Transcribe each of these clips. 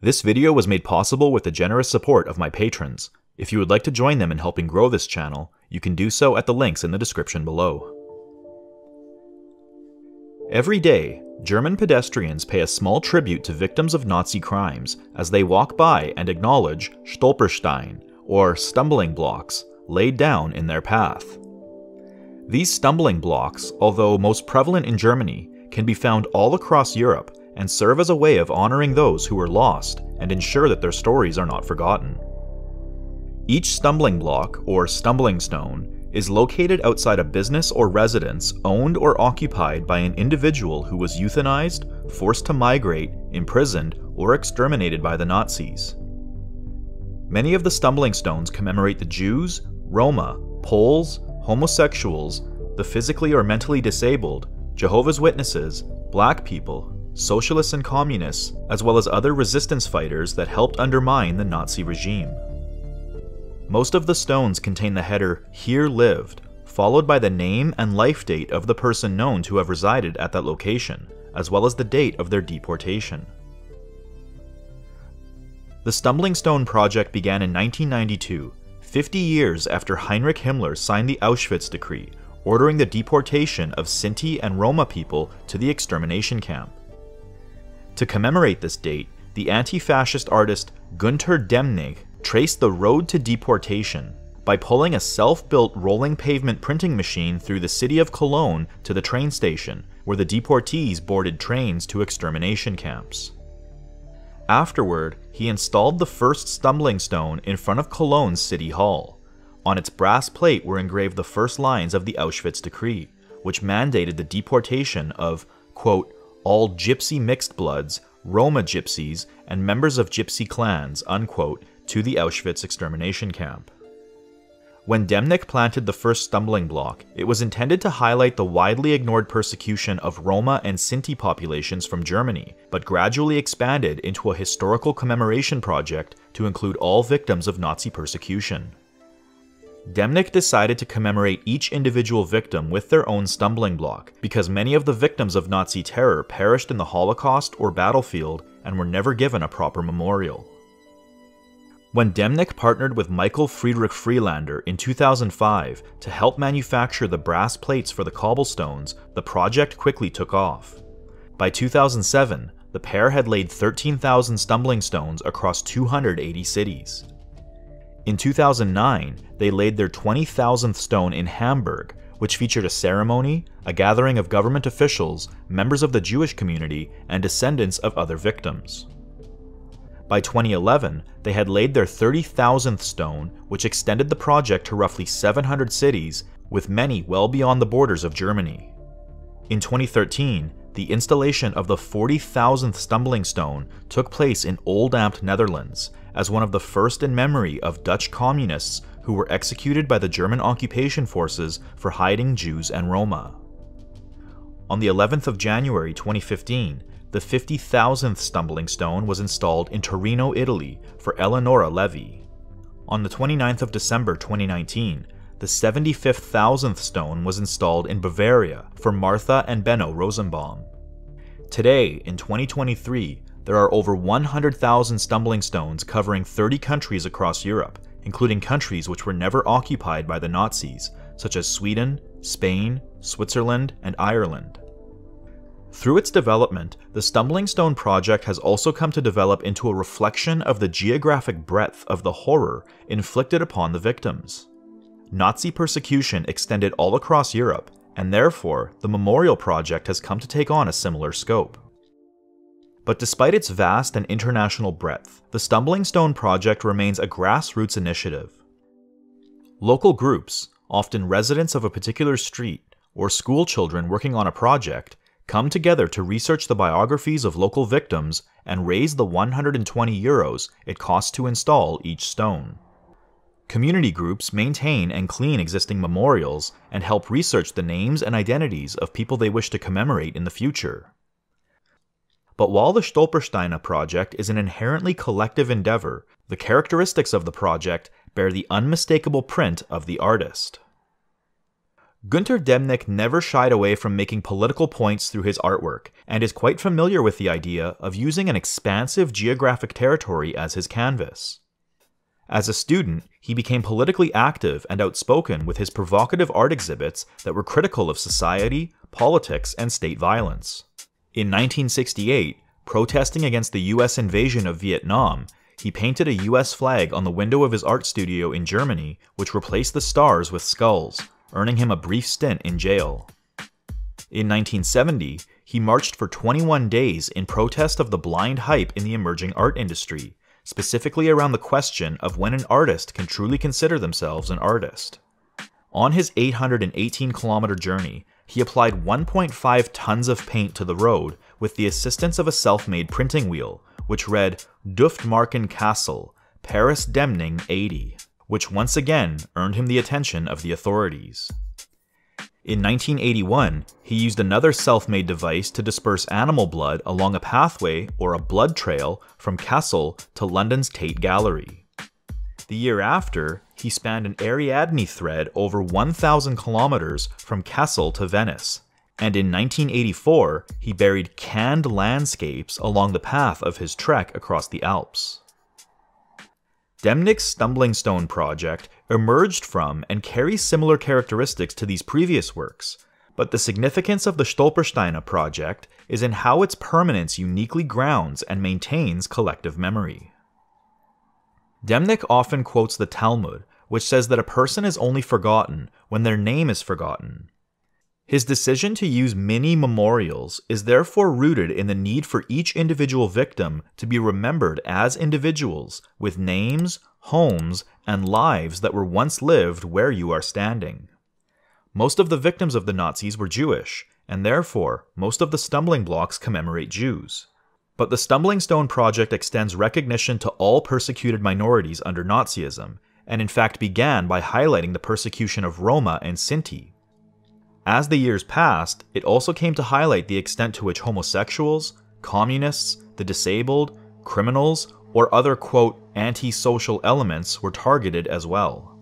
This video was made possible with the generous support of my patrons. If you would like to join them in helping grow this channel, you can do so at the links in the description below. Every day, German pedestrians pay a small tribute to victims of Nazi crimes as they walk by and acknowledge Stolperstein, or stumbling blocks, laid down in their path. These stumbling blocks, although most prevalent in Germany, can be found all across Europe and serve as a way of honoring those who were lost and ensure that their stories are not forgotten. Each stumbling block, or stumbling stone, is located outside a business or residence owned or occupied by an individual who was euthanized, forced to migrate, imprisoned, or exterminated by the Nazis. Many of the stumbling stones commemorate the Jews, Roma, Poles, homosexuals, the physically or mentally disabled, Jehovah's Witnesses, black people, socialists and communists, as well as other resistance fighters that helped undermine the Nazi regime. Most of the stones contain the header, Here Lived, followed by the name and life date of the person known to have resided at that location, as well as the date of their deportation. The Stumbling Stone Project began in 1992, 50 years after Heinrich Himmler signed the Auschwitz Decree, ordering the deportation of Sinti and Roma people to the extermination camp. To commemorate this date, the anti-fascist artist Gunter Demnig traced the road to deportation by pulling a self-built rolling pavement printing machine through the city of Cologne to the train station, where the deportees boarded trains to extermination camps. Afterward, he installed the first stumbling stone in front of Cologne's city hall. On its brass plate were engraved the first lines of the Auschwitz Decree, which mandated the deportation of, quote, all gypsy mixed bloods, Roma gypsies, and members of gypsy clans, unquote, to the Auschwitz extermination camp. When Demnig planted the first stumbling block, it was intended to highlight the widely ignored persecution of Roma and Sinti populations from Germany, but gradually expanded into a historical commemoration project to include all victims of Nazi persecution. Demnig decided to commemorate each individual victim with their own stumbling block, because many of the victims of Nazi terror perished in the Holocaust or battlefield and were never given a proper memorial. When Demnig partnered with Michael Friedrich Friedlander in 2005 to help manufacture the brass plates for the cobblestones, the project quickly took off. By 2007, the pair had laid 13,000 stumbling stones across 280 cities. In 2009, they laid their 20,000th stone in Hamburg, which featured a ceremony, a gathering of government officials, members of the Jewish community, and descendants of other victims. By 2011, they had laid their 30,000th stone, which extended the project to roughly 700 cities, with many well beyond the borders of Germany. In 2013, the installation of the 40,000th stumbling stone took place in Oldambt, Netherlands, as one of the first in memory of Dutch communists who were executed by the German occupation forces for hiding Jews and Roma. On the 11th of January 2015, the 50,000th stumbling stone was installed in Torino, Italy for Eleonora Levy. On the 29th of December 2019, the 75,000th stone was installed in Bavaria for Martha and Benno Rosenbaum. Today, in 2023, there are over 100,000 stumbling stones covering 30 countries across Europe, including countries which were never occupied by the Nazis, such as Sweden, Spain, Switzerland, and Ireland. Through its development, the Stumbling Stone project has also come to develop into a reflection of the geographic breadth of the horror inflicted upon the victims. Nazi persecution extended all across Europe, and therefore, the Memorial Project has come to take on a similar scope. But despite its vast and international breadth, the Stumbling Stone Project remains a grassroots initiative. Local groups, often residents of a particular street, or school children working on a project, come together to research the biographies of local victims and raise the 120 euros it costs to install each stone. Community groups maintain and clean existing memorials and help research the names and identities of people they wish to commemorate in the future. But while the Stolpersteine project is an inherently collective endeavor, the characteristics of the project bear the unmistakable print of the artist. Gunter Demnig never shied away from making political points through his artwork, and is quite familiar with the idea of using an expansive geographic territory as his canvas. As a student, he became politically active and outspoken with his provocative art exhibits that were critical of society, politics, and state violence. In 1968, protesting against the US invasion of Vietnam, he painted a US flag on the window of his art studio in Germany, which replaced the stars with skulls, earning him a brief stint in jail. In 1970, he marched for 21 days in protest of the blind hype in the emerging art industry, specifically around the question of when an artist can truly consider themselves an artist. On his 818 kilometer journey, he applied 1.5 tons of paint to the road with the assistance of a self made printing wheel, which read Duftmarken Kassel, Paris Demnig 80 which once again earned him the attention of the authorities. In 1981, he used another self made device to disperse animal blood along a pathway or a blood trail from Kassel to London's Tate Gallery. The year after, he spanned an Ariadne thread over 1,000 kilometers from Kassel to Venice, and in 1984, he buried canned landscapes along the path of his trek across the Alps. Demnig's Stumbling Stone project emerged from and carries similar characteristics to these previous works, but the significance of the Stolpersteine project is in how its permanence uniquely grounds and maintains collective memory. Demnig often quotes the Talmud, which says that a person is only forgotten when their name is forgotten, his decision to use mini memorials is therefore rooted in the need for each individual victim to be remembered as individuals with names, homes, and lives that were once lived where you are standing. Most of the victims of the Nazis were Jewish, and therefore most of the stumbling blocks commemorate Jews. But the Stumbling Stone Project extends recognition to all persecuted minorities under Nazism, and in fact began by highlighting the persecution of Roma and Sinti, as the years passed, it also came to highlight the extent to which homosexuals, communists, the disabled, criminals, or other quote anti-social elements were targeted as well.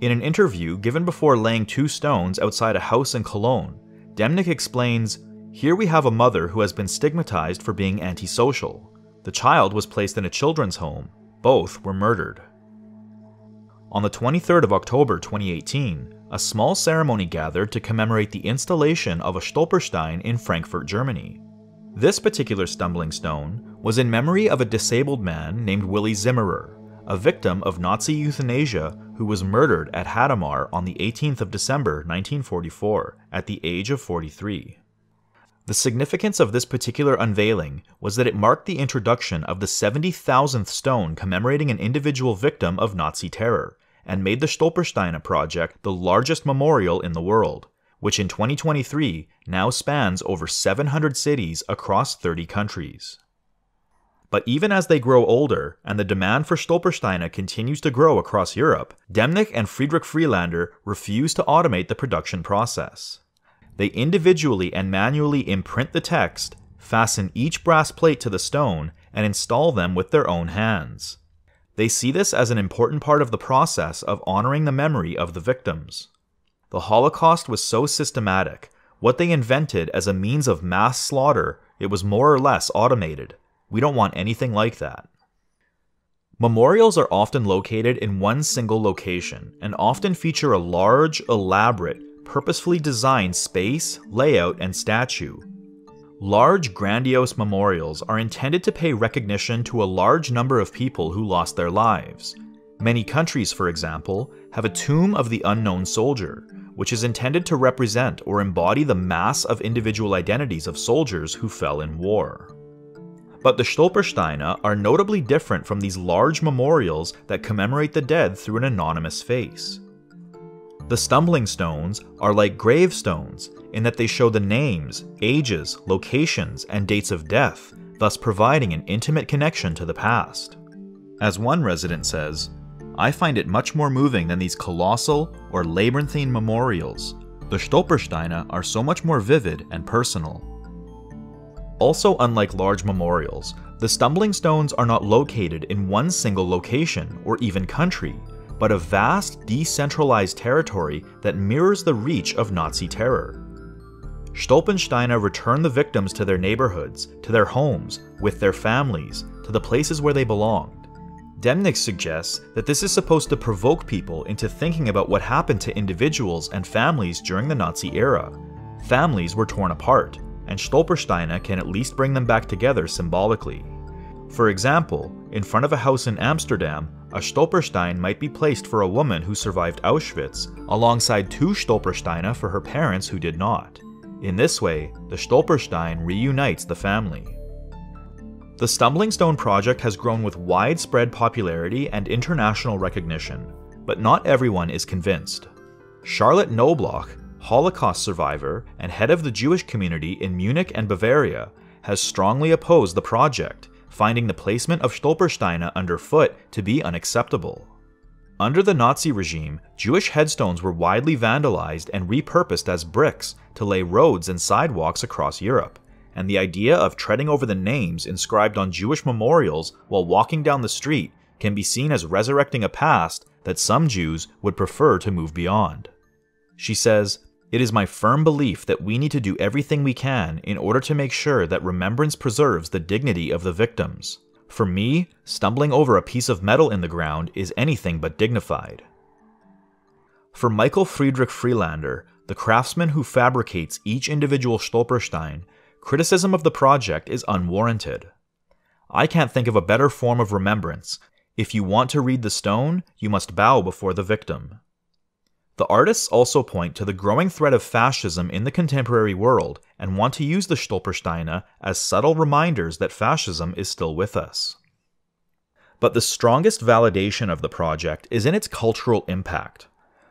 In an interview given before laying two stones outside a house in Cologne, Demnig explains, Here we have a mother who has been stigmatized for being antisocial. The child was placed in a children's home. Both were murdered. On the 23rd of October 2018, a small ceremony gathered to commemorate the installation of a Stolperstein in Frankfurt, Germany. This particular stumbling stone was in memory of a disabled man named Willy Zimmerer, a victim of Nazi euthanasia who was murdered at Hadamar on the 18th of December 1944 at the age of 43. The significance of this particular unveiling was that it marked the introduction of the 70,000th stone commemorating an individual victim of Nazi terror, and made the Stolpersteine project the largest memorial in the world, which in 2023 now spans over 700 cities across 30 countries. But even as they grow older and the demand for Stolpersteine continues to grow across Europe, Demnig and Friedrich Friedlander refuse to automate the production process. They individually and manually imprint the text, fasten each brass plate to the stone, and install them with their own hands. They see this as an important part of the process of honoring the memory of the victims. The Holocaust was so systematic, what they invented as a means of mass slaughter, it was more or less automated. We don't want anything like that. Memorials are often located in one single location and often feature a large, elaborate, purposefully designed space, layout, and statue, Large, grandiose memorials are intended to pay recognition to a large number of people who lost their lives. Many countries, for example, have a Tomb of the Unknown Soldier, which is intended to represent or embody the mass of individual identities of soldiers who fell in war. But the Stolpersteine are notably different from these large memorials that commemorate the dead through an anonymous face. The stumbling stones are like gravestones in that they show the names, ages, locations, and dates of death, thus providing an intimate connection to the past. As one resident says, I find it much more moving than these colossal or labyrinthine memorials. The Stolpersteine are so much more vivid and personal. Also, unlike large memorials, the stumbling stones are not located in one single location or even country, but a vast, decentralized territory that mirrors the reach of Nazi terror. Stolpersteine returned the victims to their neighborhoods, to their homes, with their families, to the places where they belonged. Demnig suggests that this is supposed to provoke people into thinking about what happened to individuals and families during the Nazi era. Families were torn apart, and Stolpersteine can at least bring them back together symbolically. For example, in front of a house in Amsterdam, a Stolperstein might be placed for a woman who survived Auschwitz, alongside two Stolpersteine for her parents who did not. In this way, the Stolperstein reunites the family. The Stumbling Stone project has grown with widespread popularity and international recognition, but not everyone is convinced. Charlotte Knobloch, Holocaust survivor and head of the Jewish community in Munich and Bavaria, has strongly opposed the project, finding the placement of Stolpersteine underfoot to be unacceptable. Under the Nazi regime, Jewish headstones were widely vandalized and repurposed as bricks to lay roads and sidewalks across Europe, and the idea of treading over the names inscribed on Jewish memorials while walking down the street can be seen as resurrecting a past that some Jews would prefer to move beyond. She says, It is my firm belief that we need to do everything we can in order to make sure that remembrance preserves the dignity of the victims. For me, stumbling over a piece of metal in the ground is anything but dignified. For Michael Friedrich Friedlander, the craftsman who fabricates each individual Stolperstein, criticism of the project is unwarranted. I can't think of a better form of remembrance. If you want to read the stone, you must bow before the victim. The artists also point to the growing threat of fascism in the contemporary world and want to use the Stolpersteine as subtle reminders that fascism is still with us. But the strongest validation of the project is in its cultural impact.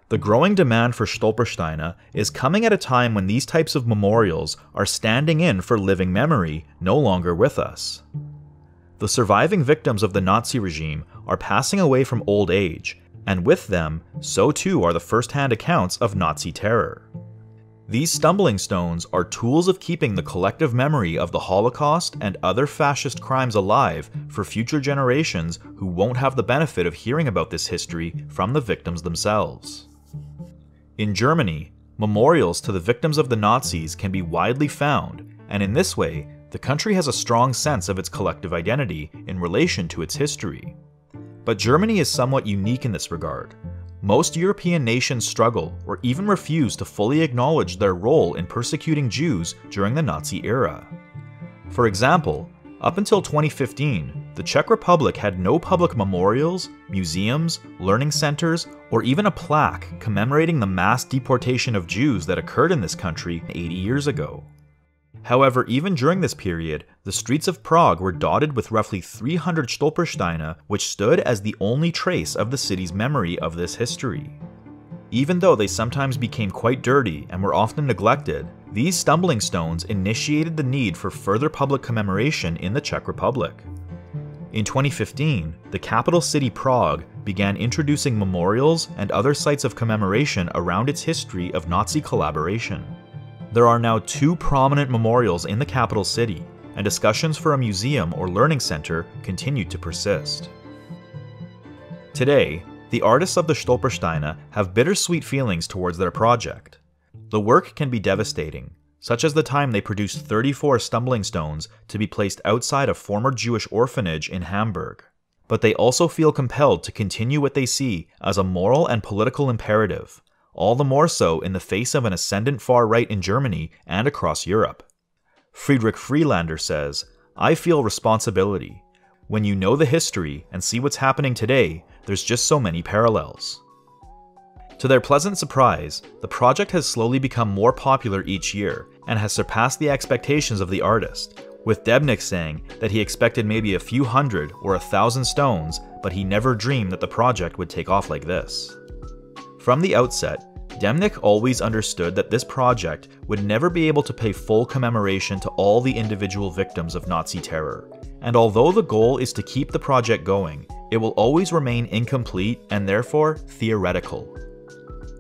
The growing demand for Stolpersteine is coming at a time when these types of memorials are standing in for living memory no longer with us. The surviving victims of the Nazi regime are passing away from old age and with them, so too are the first hand accounts of Nazi terror. These stumbling stones are tools of keeping the collective memory of the Holocaust and other fascist crimes alive for future generations who won't have the benefit of hearing about this history from the victims themselves. In Germany, memorials to the victims of the Nazis can be widely found, and in this way, the country has a strong sense of its collective identity in relation to its history. But Germany is somewhat unique in this regard. Most European nations struggle or even refuse to fully acknowledge their role in persecuting Jews during the Nazi era. For example, up until 2015, the Czech Republic had no public memorials, museums, learning centers, or even a plaque commemorating the mass deportation of Jews that occurred in this country 80 years ago. However, even during this period, the streets of Prague were dotted with roughly 300 Stolpersteine, which stood as the only trace of the city's memory of this history. Even though they sometimes became quite dirty and were often neglected, these stumbling stones initiated the need for further public commemoration in the Czech Republic. In 2015, the capital city Prague began introducing memorials and other sites of commemoration around its history of Nazi collaboration. There are now two prominent memorials in the capital city, and discussions for a museum or learning center continue to persist. Today, the artists of the Stolpersteine have bittersweet feelings towards their project. The work can be devastating, such as the time they produced 34 stumbling stones to be placed outside a former Jewish orphanage in Hamburg. But they also feel compelled to continue what they see as a moral and political imperative, all the more so in the face of an ascendant far right in Germany and across Europe. Friedrich Friedlander says, I feel responsibility. When you know the history and see what's happening today, there's just so many parallels. To their pleasant surprise, the project has slowly become more popular each year and has surpassed the expectations of the artist, with Demnig saying that he expected maybe a few hundred or a thousand stones, but he never dreamed that the project would take off like this. From the outset, Demnig always understood that this project would never be able to pay full commemoration to all the individual victims of Nazi terror, and although the goal is to keep the project going, it will always remain incomplete and therefore theoretical.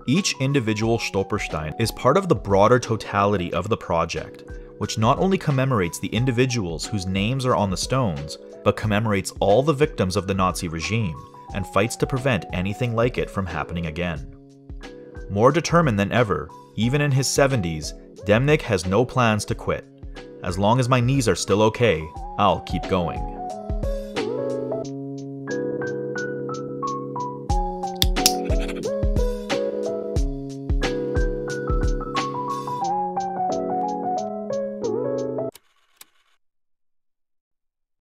Each individual Stolperstein is part of the broader totality of the project, which not only commemorates the individuals whose names are on the stones, but commemorates all the victims of the Nazi regime, and fights to prevent anything like it from happening again. More determined than ever, even in his 70s, Demnig has no plans to quit. As long as my knees are still okay, I'll keep going.